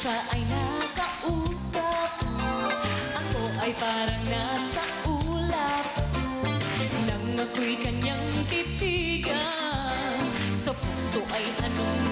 siya ay nakausap. Ako ay parang nasa ulap. Nang ako'y kanyang titigan. Sa puso ay anong